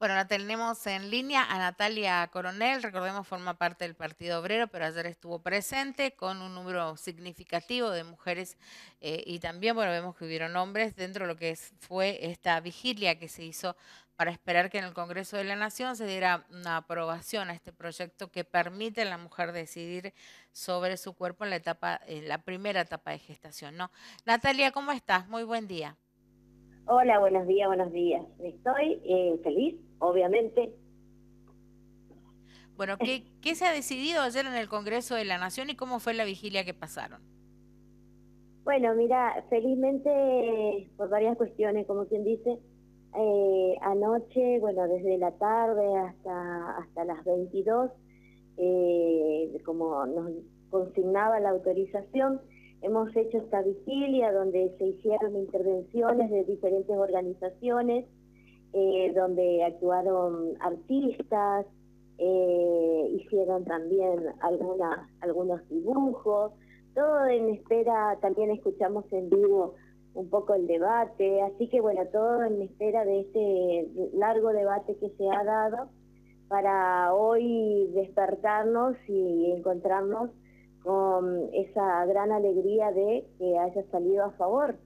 Bueno, la tenemos en línea a Natalia Coronel, recordemos forma parte del Partido Obrero, pero ayer estuvo presente con un número significativo de mujeres eh, y también, bueno, vemos que hubieron hombres dentro de lo que fue esta vigilia que se hizo para esperar que en el Congreso de la Nación se diera una aprobación a este proyecto que permite a la mujer decidir sobre su cuerpo en la etapa, en la primera etapa de gestación, ¿no? Natalia, ¿cómo estás? Muy buen día. Hola, buenos días, buenos días. Estoy eh, feliz, obviamente. Bueno, ¿qué, ¿qué se ha decidido ayer en el Congreso de la Nación y cómo fue la vigilia que pasaron? Bueno, mira, felizmente por varias cuestiones, como quien dice, eh, anoche, bueno, desde la tarde hasta, hasta las 22, eh, como nos consignaba la autorización, Hemos hecho esta vigilia donde se hicieron intervenciones de diferentes organizaciones, eh, donde actuaron artistas, eh, hicieron también alguna, algunos dibujos, todo en espera, también escuchamos en vivo un poco el debate, así que bueno, todo en espera de este largo debate que se ha dado para hoy despertarnos y encontrarnos con esa gran alegría de que haya salido a favor.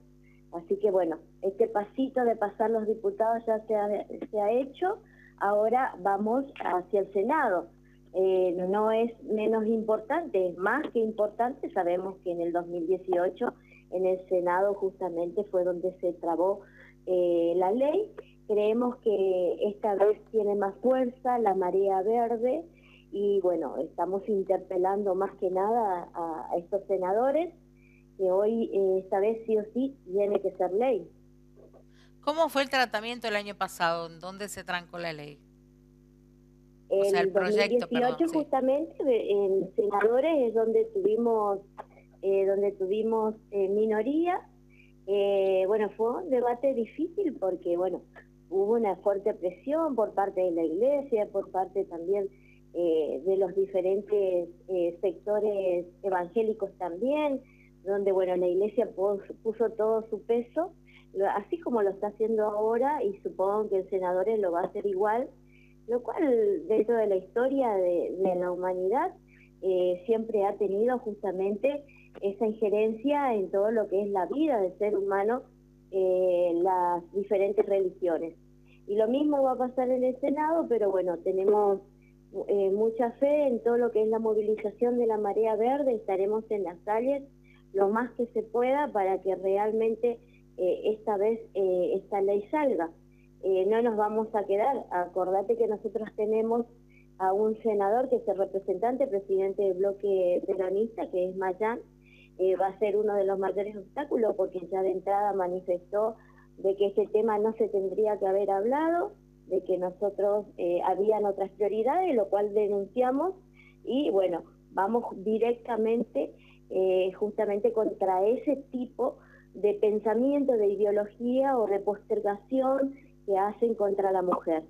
Así que bueno, este pasito de pasar los diputados ya se ha, se ha hecho, ahora vamos hacia el Senado. Eh, no es menos importante, es más que importante, sabemos que en el 2018 en el Senado justamente fue donde se trabó eh, la ley, creemos que esta vez tiene más fuerza la marea verde, y bueno, estamos interpelando más que nada a, estos senadores que hoy, eh, esta vez sí o sí, tiene que ser ley. ¿Cómo fue el tratamiento el año pasado? ¿En dónde se trancó la ley? o sea, el proyecto, 2018 justamente en senadores es donde tuvimos eh, donde tuvimos eh, minoría. bueno, fue un debate difícil porque, bueno, hubo una fuerte presión por parte de la iglesia, por parte también eh, de los diferentes eh, sectores evangélicos también, donde bueno la iglesia puso, todo su peso, así como lo está haciendo ahora y supongo que el senadores lo va a hacer igual, lo cual dentro de la historia de, la humanidad eh, siempre ha tenido justamente esa injerencia en todo lo que es la vida del ser humano, las diferentes religiones. Y lo mismo va a pasar en el Senado, pero bueno, tenemos eh, mucha fe en todo lo que es la movilización de la marea verde, estaremos en las calles lo más que se pueda para que realmente eh, esta vez eh, esta ley salga. no nos vamos a quedar, acordate que nosotros tenemos a un senador que es el representante, presidente del bloque peronista, que es Mayán, va a ser uno de los mayores obstáculos porque ya de entrada manifestó de que ese tema no se tendría que haber hablado, de que nosotros eh, habían otras prioridades, lo cual denunciamos y bueno, vamos directamente eh, justamente contra ese tipo de pensamiento, de ideología o de postergación que hacen contra la mujer.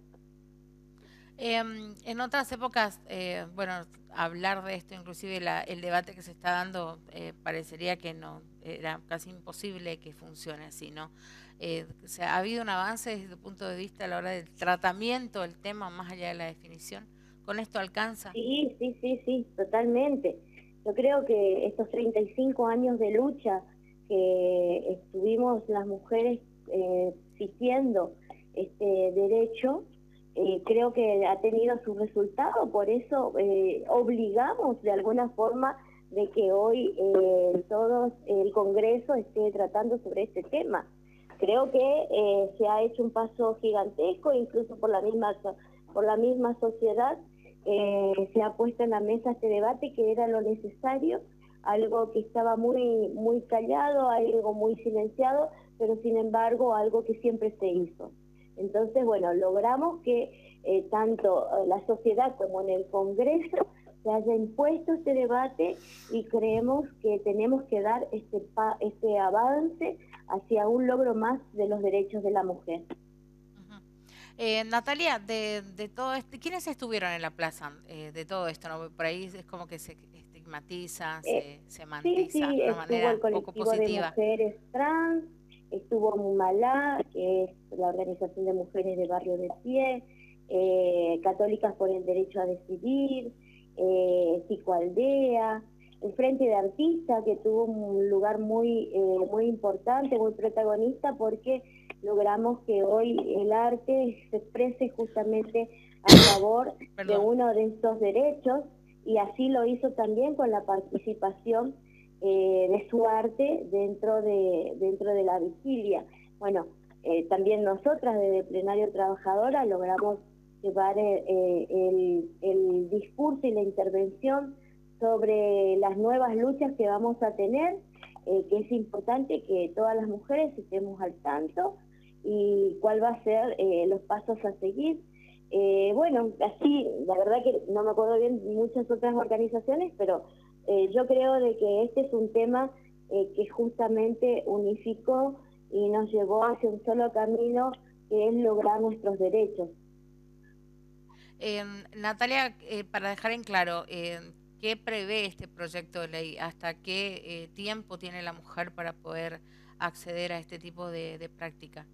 Em, en otras épocas, eh, bueno, hablar de esto, inclusive el debate que se está dando, eh, parecería que no, era casi imposible que funcione así, ¿no? Eh, o sea, ¿ha habido un avance desde tu punto de vista a la hora del tratamiento del tema, más allá de la definición? ¿Con esto alcanza? Sí, sí, sí, sí, totalmente. Yo creo que estos 35 años de lucha que estuvimos las mujeres eh, exigiendo este derecho, eh, creo que ha tenido su resultado, por eso eh, obligamos de alguna forma de que hoy eh, todo el Congreso esté tratando sobre este tema. Creo que eh, se ha hecho un paso gigantesco, incluso por la misma por la misma sociedad se ha puesto en la mesa este debate que era lo necesario, algo que estaba muy muy callado, algo muy silenciado, pero sin embargo algo que siempre se hizo. Entonces, bueno, logramos que eh, tanto eh, la sociedad como en el Congreso se haya impuesto este debate y creemos que tenemos que dar este, este avance hacia un logro más de los derechos de la mujer. Eh, Natalia, de, todo esto, ¿quiénes estuvieron en la plaza de todo esto? Por ahí es como que se estigmatiza, se, se mantiza de una manera el poco positiva. De mujeres trans, estuvo Mumalá, que es la organización de mujeres de Barrio de Pie, eh, Católicas por el Derecho a Decidir, eh, Psicoaldea, el Frente de Artistas, que tuvo un lugar muy, eh, muy importante, muy protagonista, porque logramos que hoy el arte se exprese justamente a favor de uno de estos derechos, y así lo hizo también con la participación eh, de su arte dentro de, dentro de la vigilia. Bueno, eh, también nosotras desde Plenario Trabajadora logramos llevar el, el discurso y la intervención sobre las nuevas luchas que vamos a tener, eh, que es importante que todas las mujeres estemos al tanto y cuál va a ser eh, los pasos a seguir. Eh, bueno, así, la verdad que no me acuerdo bien muchas otras organizaciones, pero yo creo de que este es un tema que justamente unificó y nos llevó hacia un solo camino que es lograr nuestros derechos. Natalia, para dejar en claro, ¿Qué prevé este proyecto de ley? ¿Hasta qué eh, tiempo tiene la mujer para poder acceder a este tipo de, práctica?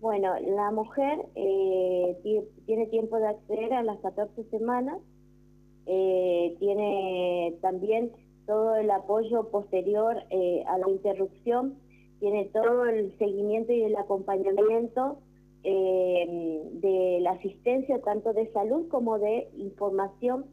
Bueno, la mujer eh, tiene tiempo de acceder a las 14 semanas, eh, tiene también todo el apoyo posterior a la interrupción, tiene todo el seguimiento y el acompañamiento de la asistencia tanto de salud como de información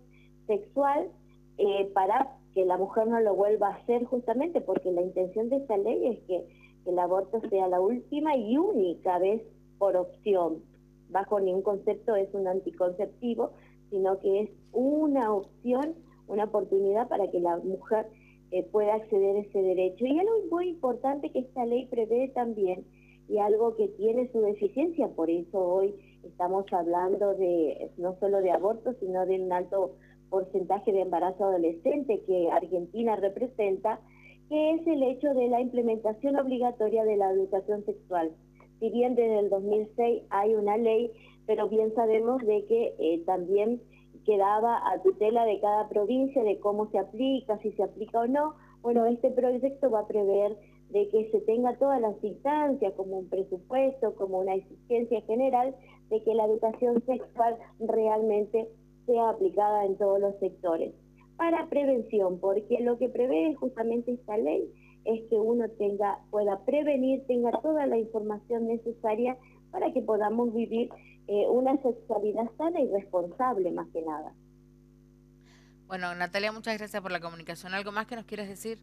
sexual eh, para que la mujer no lo vuelva a hacer justamente porque la intención de esta ley es que, el aborto sea la última y única vez por opción. Bajo ningún concepto es un anticonceptivo, sino que es una opción, una oportunidad para que la mujer eh, pueda acceder a ese derecho. Y algo muy importante que esta ley prevé también, y algo que tiene su deficiencia, por eso hoy estamos hablando de no solo de aborto, sino de un alto porcentaje de embarazo adolescente que Argentina representa, que es el hecho de la implementación obligatoria de la educación sexual. Si bien desde el 2006 hay una ley, pero bien sabemos de que eh, también quedaba a tutela de cada provincia de cómo se aplica, si se aplica o no. Bueno, este proyecto va a prever de que se tenga todas las instancias como un presupuesto, como una exigencia general, de que la educación sexual realmente sea aplicada en todos los sectores. Para prevención, porque lo que prevé justamente esta ley es que uno tenga, pueda prevenir, tenga toda la información necesaria para que podamos vivir eh, una sexualidad sana y responsable más que nada. Bueno, Natalia, muchas gracias por la comunicación. ¿Algo más que nos quieres decir?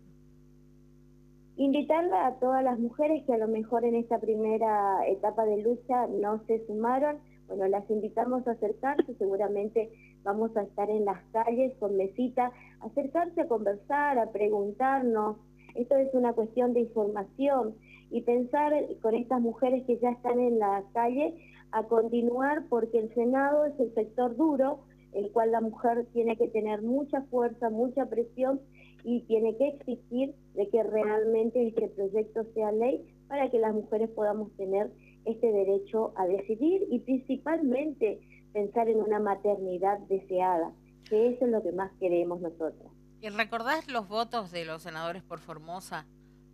Invitarla a todas las mujeres que a lo mejor en esta primera etapa de lucha no se sumaron bueno, las invitamos a acercarse, seguramente vamos a estar en las calles con mesita, acercarse a conversar, a preguntarnos. Esto es una cuestión de información y pensar con estas mujeres que ya están en la calle a continuar porque el Senado es el sector duro, el cual la mujer tiene que tener mucha fuerza, mucha presión y tiene que exigir de que realmente este proyecto sea ley para que las mujeres podamos tener este derecho a decidir y principalmente pensar en una maternidad deseada, que eso es lo que más queremos nosotros. ¿Y recordás los votos de los senadores por Formosa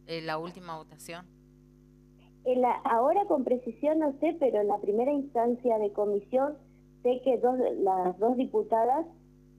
en la última votación? En la, ahora con precisión no sé, pero en la primera instancia de comisión sé que dos, las dos diputadas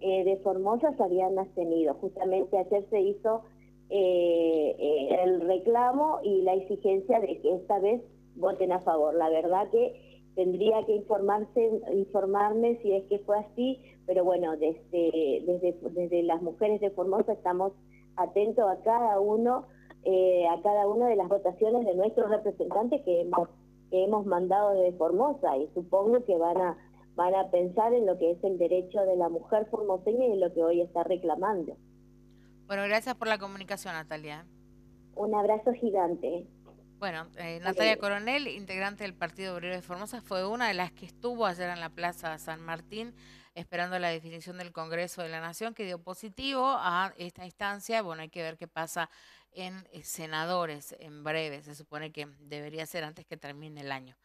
eh, de Formosa se habían abstenido. Justamente ayer se hizo eh, eh, el reclamo y la exigencia de que esta vez voten a favor. La verdad que tendría que informarse, informarme si es que fue así, pero bueno, desde, desde, desde las mujeres de Formosa estamos atentos a cada uno, eh, a cada una de las votaciones de nuestros representantes que hemos, que hemos mandado desde Formosa y supongo que van a, van a pensar en lo que es el derecho de la mujer formoseña y en lo que hoy está reclamando. Bueno, gracias por la comunicación, Natalia. Un abrazo gigante. Bueno, eh, Natalia Coronel, integrante del Partido Obrero de Formosa, fue una de las que estuvo ayer en la Plaza San Martín esperando la definición del Congreso de la Nación, que dio positivo a esta instancia. Bueno, hay que ver qué pasa en eh, senadores en breve. Se supone que debería ser antes que termine el año.